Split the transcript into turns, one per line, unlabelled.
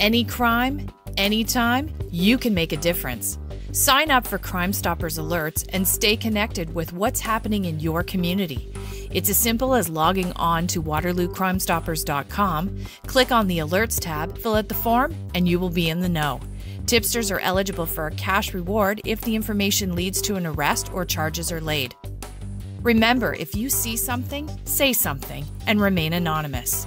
Any crime, anytime, you can make a difference. Sign up for Crime Stoppers alerts and stay connected with what's happening in your community. It's as simple as logging on to WaterlooCrimeStoppers.com, click on the Alerts tab, fill out the form, and you will be in the know. Tipsters are eligible for a cash reward if the information leads to an arrest or charges are laid. Remember, if you see something, say something and remain anonymous.